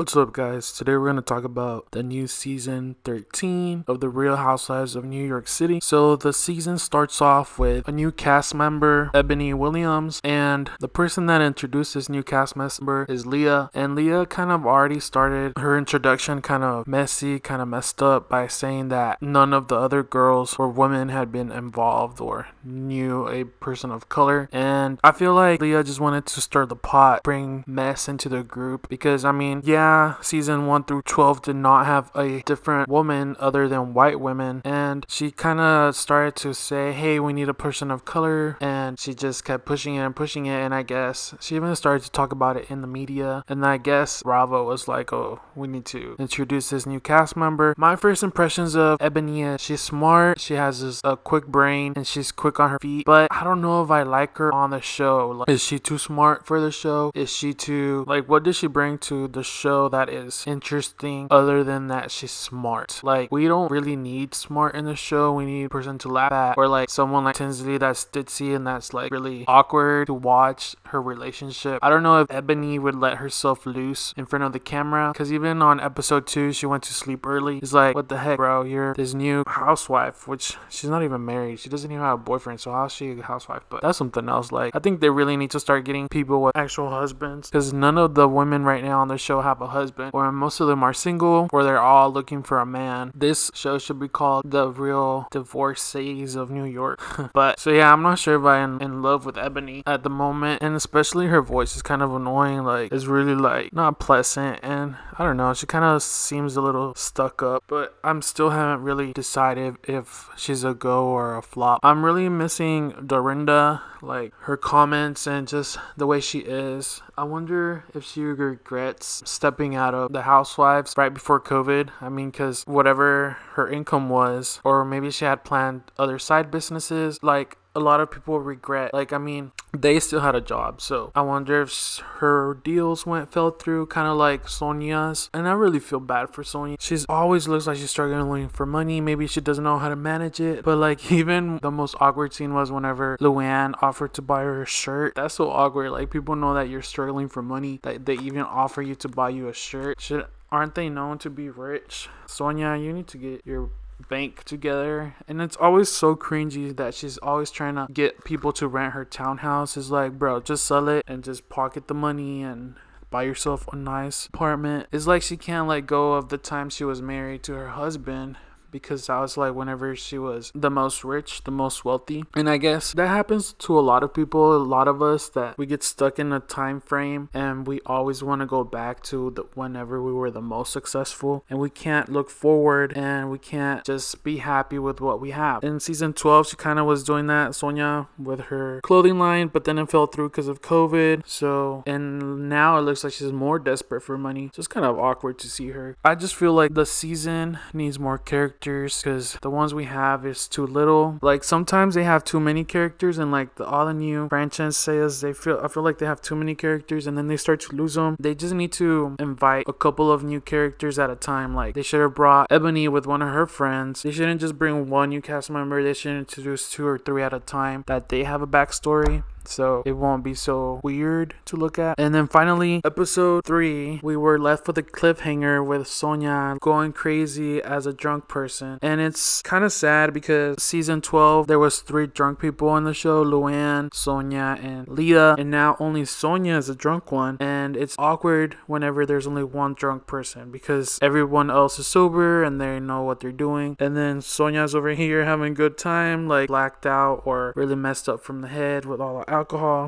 What's up, guys? Today we're going to talk about the new season 13 of The Real Housewives of New York City. So, the season starts off with a new cast member, Eboni Williams, and the person that introduced this new cast member is Leah. And Leah kind of already started her introduction kind of messy, kind of messed up by saying that none of the other girls or women had been involved or knew a person of color. And I feel like Leah just wanted to stir the pot, bring mess into the group because, I mean, yeah season 1 through 12 did not have a different woman other than white women. And she kind of started to say, hey, we need a person of color. And she just kept pushing it and pushing it. And I guess she even started to talk about it in the media. And I guess Bravo was like, oh, we need to introduce this new cast member. My first impressions of Eboni she's smart, she has this, a quick brain, and she's quick on her feet. But I don't know if I like her on the show. Like, is she too smart for the show? Is she too, like, what does she bring to the show? That is interesting other than that she's smart. Like we don't really need smart in the show. We need a person to laugh at or like someone like Tinsley that's ditzy and that's like really awkward to watch her relationship. I don't know if Eboni would let herself loose in front of the camera because even on episode two she went to sleep early. It's like what the heck bro you're this new housewife which she's not even married. She doesn't even have a boyfriend so how's she a housewife? But that's something else. Like I think they really need to start getting people with actual husbands because none of the women right now on the show have a husband, or most of them are single, or they're all looking for a man. This show should be called The Real Divorcees of New York. but so yeah, I'm not sure if I'm in love with Eboni at the moment, and especially her voice is kind of annoying. Like it's really like not pleasant, and I don't know. She kind of seems a little stuck up, but I'm still haven't really decided if she's a go or a flop. I'm really missing Dorinda, like her comments and just the way she is. I wonder if she regrets stepping out of the housewives right before COVID. I mean, because whatever her income was, or maybe she had planned other side businesses, like a lot of people regret. Like, I mean, they still had a job, so I wonder if her deals went fell through, kind of like Sonja's. And I really feel bad for Sonja. She's always looks like she's struggling for money. Maybe she doesn't know how to manage it. But like, even the most awkward scene was whenever Luann offered to buy her a shirt. That's so awkward. Like, people know that you're struggling for money. That they even offer you to buy you a shirt. Should aren't they known to be rich? Sonja, you need to get your bank together. And it's always so cringy that she's always trying to get people to rent her townhouse. Is like bro just sell it and just pocket the money and buy yourself a nice apartment. It's like she can't let go of the time she was married to her husband because that was like whenever she was the most rich, the most wealthy. And I guess that happens to a lot of people, a lot of us that we get stuck in a time frame and we always want to go back to the, whenever we were the most successful and we can't look forward and we can't just be happy with what we have. In season 12, she kind of was doing that, Sonja, with her clothing line, but then it fell through because of COVID. So, and now it looks like she's more desperate for money. Just kind of awkward to see her. I just feel like the season needs more character characters because the ones we have is too little. Like sometimes they have too many characters, and like the, all the new franchises, they feel I feel like they have too many characters, and then they start to lose them. They just need to invite a couple of new characters at a time. Like they should have brought Eboni with one of her friends. They shouldn't just bring one new cast member. They should introduce two or three at a time that they have a backstory so it won't be so weird to look at. And then finally, episode three, we were left with a cliffhanger with Sonja going crazy as a drunk person, and it's kind of sad because season 12 there was three drunk people on the show: Luann, Sonja, and Leah, and now only Sonja is a drunk one, and it's awkward whenever there's only one drunk person because everyone else is sober and they know what they're doing, and then Sonja's over here having a good time, like blacked out or really messed up from the head with all the alcohol,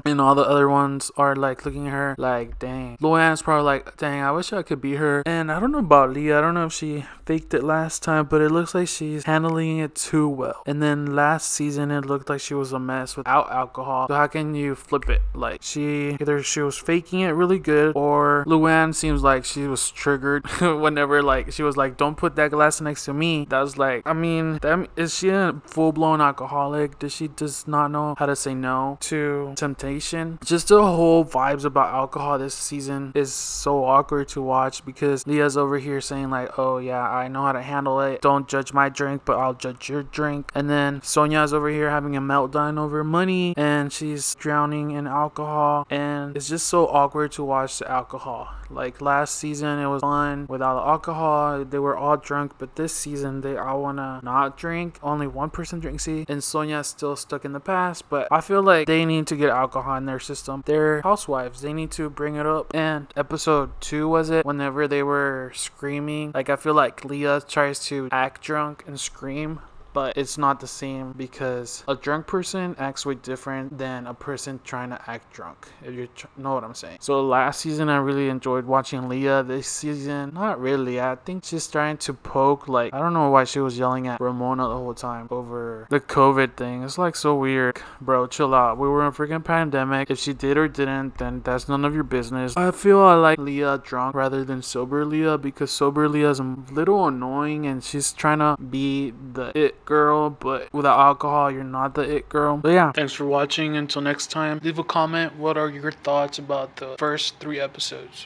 and all the other ones are like looking at her like, dang. Luann's probably like, dang, I wish I could be her. And I don't know about Leah. I don't know if she faked it last time, but it looks like she's handling it too well. And then last season, it looked like she was a mess without alcohol. So how can you flip it? Like she either she was faking it really good, or Luann seems like she was triggered whenever like she was like, don't put that glass next to me. That was like, I mean, that, is she a full blown alcoholic? Does she just not know how to say no to temptation. Just the whole vibes about alcohol this season is so awkward to watch because Leah's over here saying like, "Oh yeah, I know how to handle it. Don't judge my drink, but I'll judge your drink." And then Sonja's over here having a meltdown over money and she's drowning in alcohol and it's just so awkward to watch the alcohol. Like last season it was fun without alcohol. They were all drunk, but this season they all wanna not drink. Only one person drinks See, and Sonja's still stuck in the past, but I feel like they need to get alcohol in their system. They're housewives. They need to bring it up. And episode two was it? Whenever they were screaming, like I feel like Leah tries to act drunk and scream but it's not the same because a drunk person acts way different than a person trying to act drunk. If you know what I'm saying. So last season I really enjoyed watching Leah. This season, not really. I think she's trying to poke. Like I don't know why she was yelling at Ramona the whole time over the COVID thing. It's like so weird, bro. Chill out. We were in a freaking pandemic. If she did or didn't, then that's none of your business. I feel I like Leah drunk rather than sober Leah because sober Leah is a little annoying and she's trying to be the it girl, but without alcohol, you're not the it girl. But yeah, thanks for watching. Until next time, leave a comment. What are your thoughts about the first three episodes?